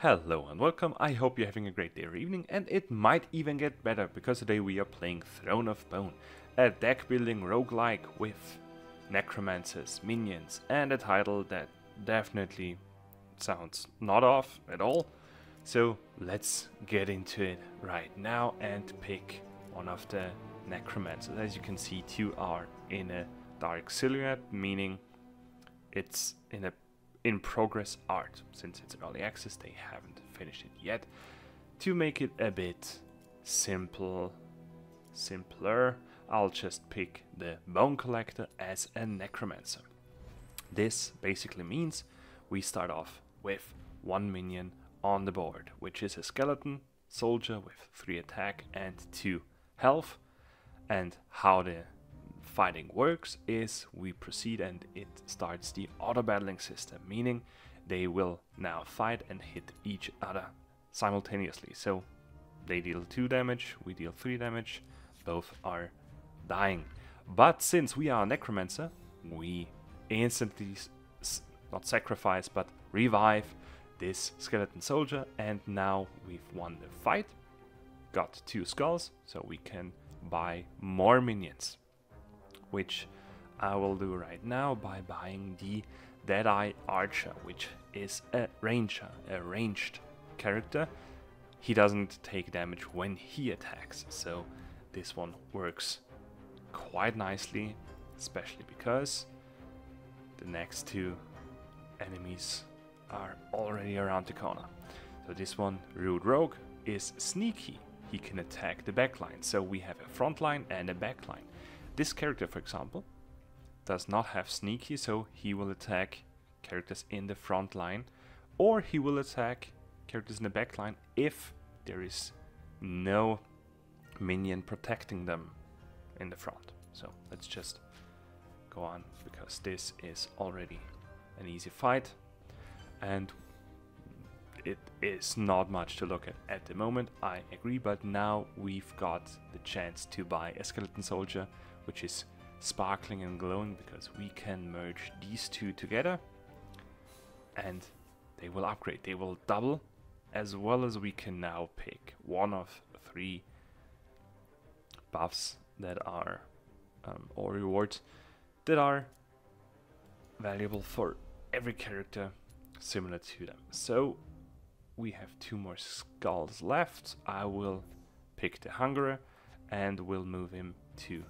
Hello and welcome, I hope you're having a great day or evening and it might even get better because today we are playing Throne of Bone, a deck building roguelike with necromancers, minions and a title that definitely sounds not off at all. So let's get into it right now and pick one of the necromancers. As you can see two are in a dark silhouette, meaning it's in a in progress art. Since it's early access, they haven't finished it yet. To make it a bit simple, simpler, I'll just pick the Bone Collector as a Necromancer. This basically means we start off with one minion on the board, which is a skeleton soldier with 3 attack and 2 health. And how the fighting works is we proceed and it starts the auto battling system, meaning they will now fight and hit each other simultaneously. So they deal 2 damage, we deal 3 damage, both are dying. But since we are a necromancer, we instantly not sacrifice but revive this skeleton soldier and now we've won the fight. Got two skulls, so we can buy more minions which I will do right now by buying the Deadeye Archer, which is a ranger, a ranged character. He doesn't take damage when he attacks, so this one works quite nicely, especially because the next two enemies are already around the corner. So this one, Rude Rogue, is sneaky. He can attack the backline, so we have a front line and a backline. This character, for example, does not have sneaky, so he will attack characters in the front line, or he will attack characters in the back line if there is no minion protecting them in the front. So let's just go on, because this is already an easy fight, and it is not much to look at at the moment, I agree, but now we've got the chance to buy a skeleton soldier which is sparkling and glowing because we can merge these two together and they will upgrade. They will double as well as we can now pick one of three buffs that are um, or rewards that are valuable for every character similar to them. So we have two more skulls left. I will pick the Hungerer and we'll move him to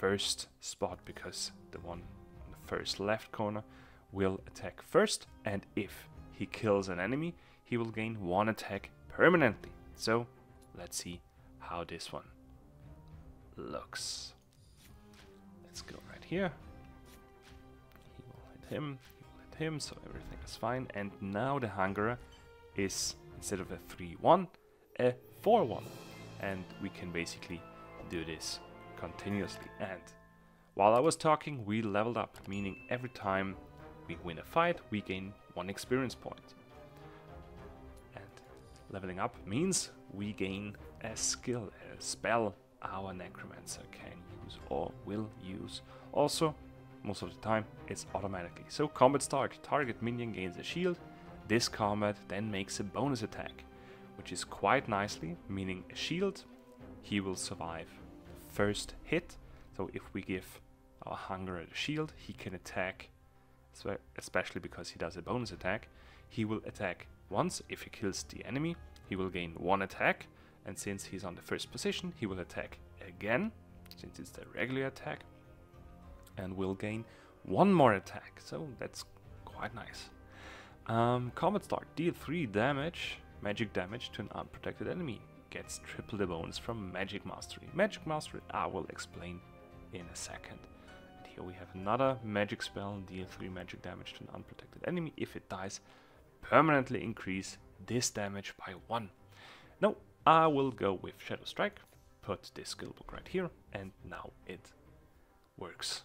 first spot because the one on the first left corner will attack first and if he kills an enemy he will gain one attack permanently. So let's see how this one looks. Let's go right here. He will hit him, he will hit him, so everything is fine. And now the Hungerer is, instead of a 3-1, a 4-1. And we can basically do this continuously. And while I was talking, we leveled up, meaning every time we win a fight, we gain one experience point. And leveling up means we gain a skill, a spell our necromancer can use or will use. Also, most of the time, it's automatically. So combat start, target minion gains a shield. This combat then makes a bonus attack, which is quite nicely, meaning a shield, he will survive first hit. So if we give our Hungerer a shield, he can attack, especially because he does a bonus attack. He will attack once. If he kills the enemy, he will gain one attack. And since he's on the first position, he will attack again, since it's the regular attack. And will gain one more attack. So that's quite nice. Um, combat start. Deal 3 damage, magic damage to an unprotected enemy gets triple the bonus from Magic Mastery. Magic Mastery I will explain in a second. And here we have another magic spell, deal 3 magic damage to an unprotected enemy. If it dies, permanently increase this damage by 1. Now I will go with Shadow Strike, put this skill book right here, and now it works.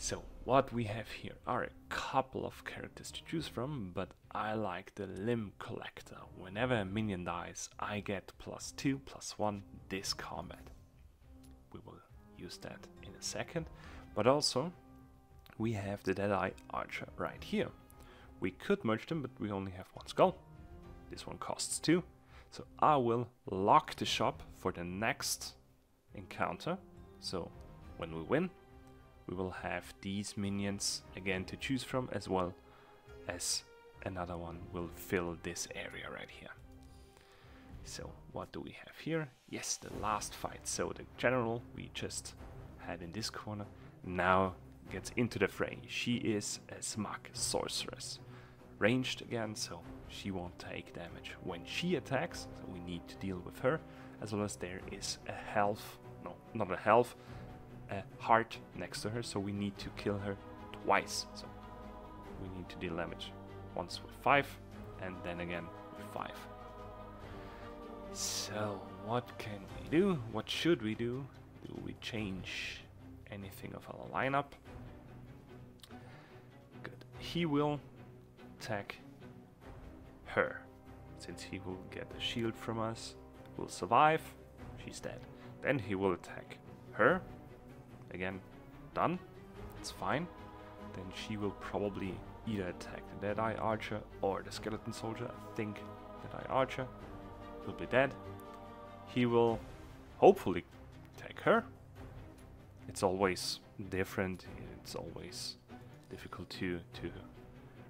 So what we have here are a couple of characters to choose from, but I like the Limb Collector. Whenever a minion dies, I get plus 2, plus 1 this combat. We will use that in a second. But also, we have the Deadeye Archer right here, We could merge them, but we only have one skull. This one costs two. So I will lock the shop for the next encounter. So when we win, we will have these minions again to choose from as well as another one will fill this area right here. So what do we have here? Yes, the last fight. So the general we just had in this corner now gets into the fray. She is a smug sorceress. Ranged again, so she won't take damage when she attacks, so we need to deal with her. As well as there is a health, no, not a health, a heart next to her, so we need to kill her twice. So we need to deal damage once with 5 and then again with 5. So what can we do? What should we do? Do we change anything of our lineup? Good. He will attack her. Since he will get a shield from us, will survive, she's dead. Then he will attack her. Again, done. It's fine. Then she will probably either attack the Deadeye Archer or the Skeleton Soldier. I think Deadeye Archer will be dead. He will hopefully take her. It's always different. It's always difficult to to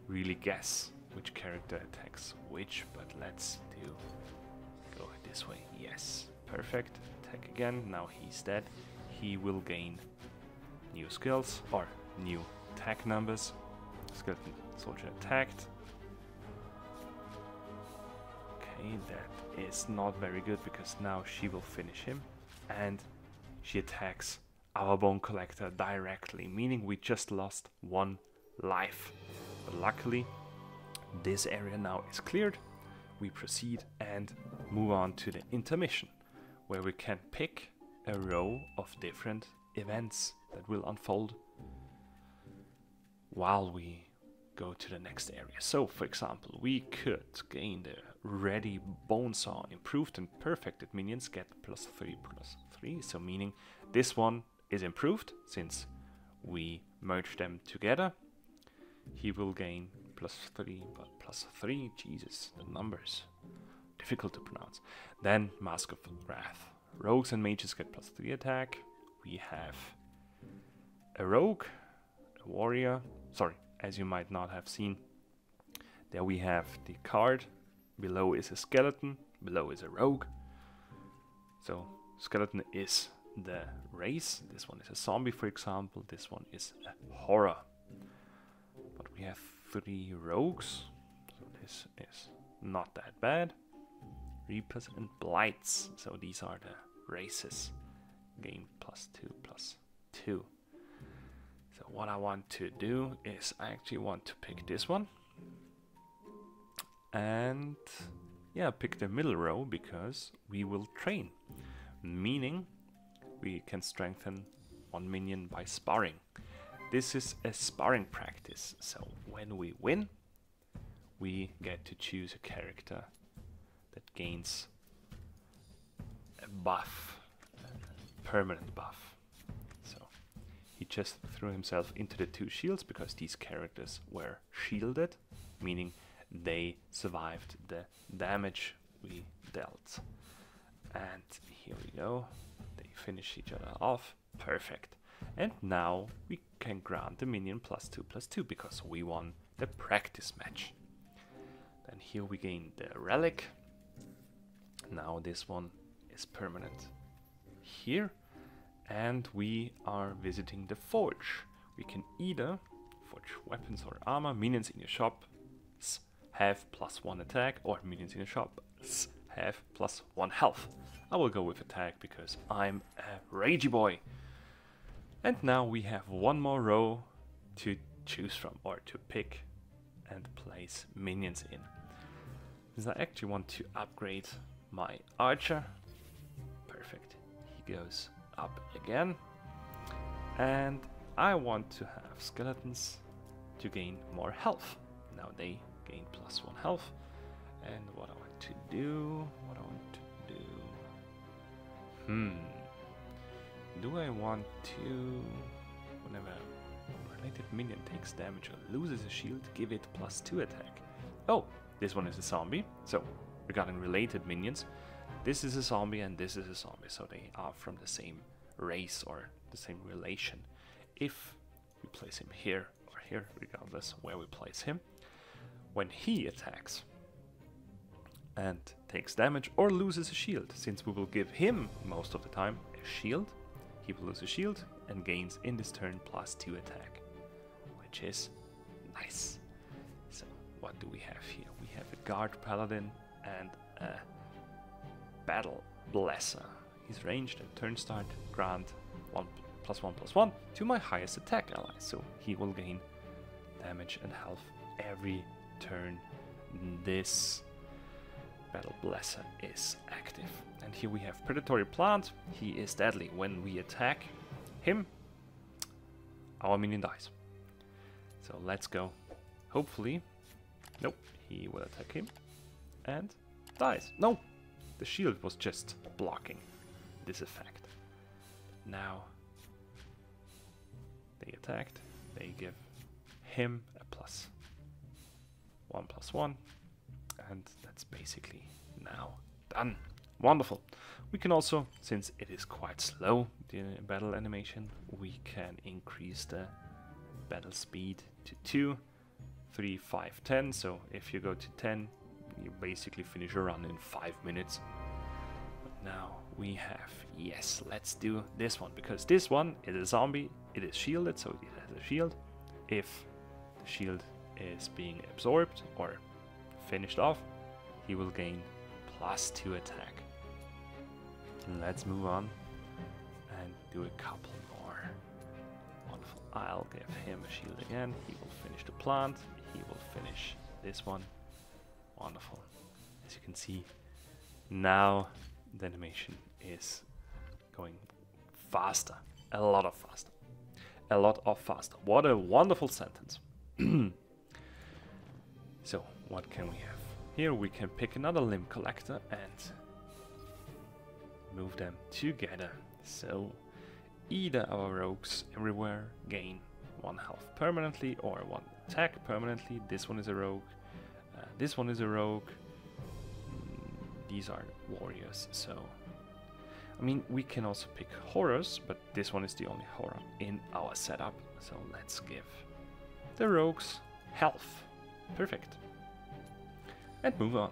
really guess which character attacks which, but let's do go this way. Yes, perfect. Attack again. Now he's dead. He will gain new skills or new attack numbers. Skeleton soldier attacked. Okay, that is not very good because now she will finish him and she attacks our bone collector directly, meaning we just lost one life. But luckily, this area now is cleared. We proceed and move on to the intermission, where we can pick a row of different events that will unfold while we go to the next area. So, for example, we could gain the ready bone saw improved and perfected minions get plus 3 plus 3, so meaning this one is improved since we merge them together. He will gain plus 3, but plus 3, Jesus, the numbers. Difficult to pronounce. Then Mask of Wrath. Rogues and mages get plus 3 attack. We have a rogue, a warrior, sorry, as you might not have seen. There we have the card. Below is a skeleton, below is a rogue. So skeleton is the race. This one is a zombie, for example. This one is a horror. But we have three rogues, so this is not that bad. Reapers and blights, so these are the races. Gain plus two, plus two. So what I want to do is I actually want to pick this one. And yeah, pick the middle row because we will train. Meaning we can strengthen one minion by sparring. This is a sparring practice, so when we win, we get to choose a character gains a buff, permanent buff. So he just threw himself into the two shields because these characters were shielded, meaning they survived the damage we dealt. And here we go They finish each other off. Perfect. And now we can grant the minion plus 2 plus 2 because we won the practice match. Then here we gain the relic. Now this one is permanent here. And we are visiting the forge. We can either forge weapons or armor. Minions in your shop have plus 1 attack or minions in your shop have plus 1 health. I will go with attack because I'm a ragey boy. And now we have one more row to choose from or to pick and place minions in. Because I actually want to upgrade my archer. Perfect. He goes up again. And I want to have skeletons to gain more health. Now they gain plus one health. And what I want to do, what I want to do. Hmm. Do I want to... Whenever... A related minion takes damage or loses a shield, give it plus 2 attack. Oh, this one is a zombie. So, regarding related minions, this is a zombie and this is a zombie, so they are from the same race or the same relation. If we place him here or here, regardless where we place him, when he attacks and takes damage or loses a shield, since we will give him most of the time a shield, he will lose a shield and gains in this turn plus 2 attack, which is nice. So, what do we have here? We have a guard paladin and a battle blesser. He's ranged and turn start grant 1 plus 1 plus 1 to my highest attack ally, so he will gain damage and health every turn this Battle Blesser is active. And here we have Predatory Plant. He is deadly. When we attack him, our minion dies. So let's go. Hopefully. Nope. He will attack him. And dies. No! The shield was just blocking this effect. Now they attacked. They give him a plus 1 plus 1 and that's basically now done. Wonderful. We can also, since it is quite slow, the battle animation, we can increase the battle speed to 2, 3, 5, 10. So if you go to 10, you basically finish a run in 5 minutes. But now we have, yes, let's do this one, because this one is a zombie, it is shielded, so it has a shield. If the shield is being absorbed or finished off, he will gain plus 2 attack. Let's move on and do a couple more. Wonderful. I'll give him a shield again. He will finish the plant. He will finish this one. Wonderful. As you can see, now the animation is going faster. A lot of faster. A lot of faster. What a wonderful sentence. so, what can we have? Here we can pick another limb collector and move them together. So either our rogues everywhere gain one health permanently or one attack permanently. This one is a rogue. Uh, this one is a rogue. Mm, these are warriors, so... I mean, we can also pick horrors, but this one is the only horror in our setup. So let's give the rogues health. Perfect and move on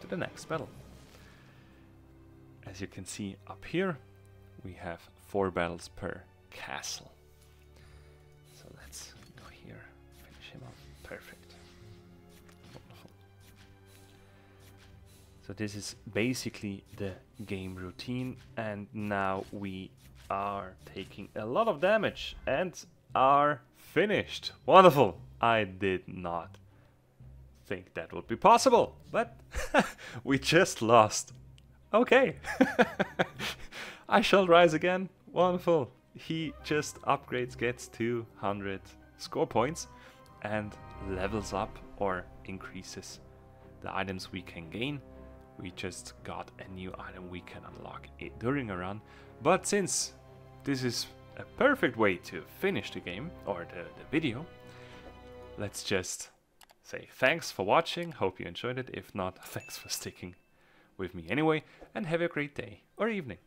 to the next battle. As you can see up here, we have four battles per castle. So this is basically the game routine and now we are taking a lot of damage and are finished. Wonderful. I did not think that would be possible, but we just lost. Okay. I shall rise again. Wonderful. He just upgrades, gets 200 score points, and levels up or increases the items we can gain. We just got a new item we can unlock it during a run. But since this is a perfect way to finish the game, or the, the video, let's just say thanks for watching, hope you enjoyed it. If not, thanks for sticking with me anyway, and have a great day or evening.